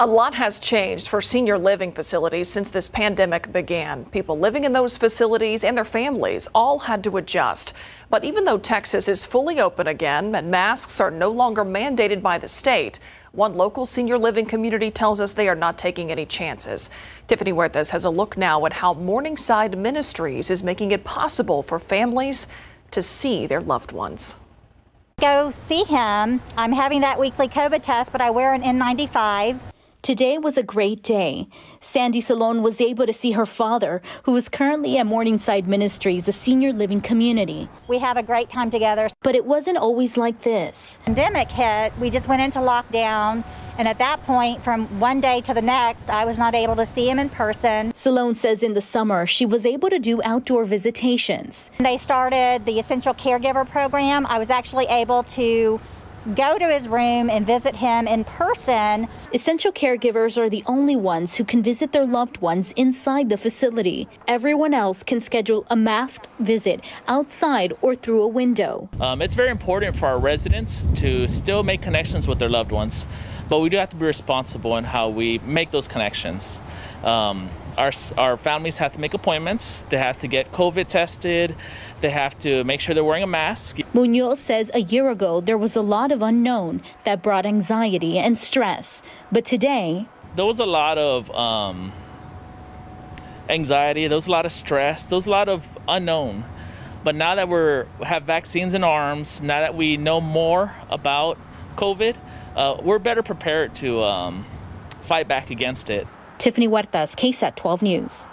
A lot has changed for senior living facilities since this pandemic began. People living in those facilities and their families all had to adjust. But even though Texas is fully open again and masks are no longer mandated by the state, one local senior living community tells us they are not taking any chances. Tiffany Huertas has a look now at how Morningside Ministries is making it possible for families to see their loved ones go see him. I'm having that weekly COVID test, but I wear an N95. Today was a great day. Sandy Salone was able to see her father, who is currently at Morningside Ministries, a senior living community. We have a great time together. But it wasn't always like this. Pandemic hit, we just went into lockdown. And at that point, from one day to the next, I was not able to see him in person. Salone says in the summer, she was able to do outdoor visitations. They started the Essential Caregiver Program. I was actually able to go to his room and visit him in person. Essential caregivers are the only ones who can visit their loved ones inside the facility. Everyone else can schedule a masked visit outside or through a window. Um, it's very important for our residents to still make connections with their loved ones, but we do have to be responsible in how we make those connections. Um, our, our families have to make appointments. They have to get COVID tested. They have to make sure they're wearing a mask. Munoz says a year ago there was a lot of unknown that brought anxiety and stress. But today, there was a lot of um, anxiety, there was a lot of stress, there was a lot of unknown. But now that we have vaccines in arms, now that we know more about COVID, uh, we're better prepared to um, fight back against it. Tiffany Huertas, KSAT 12 News.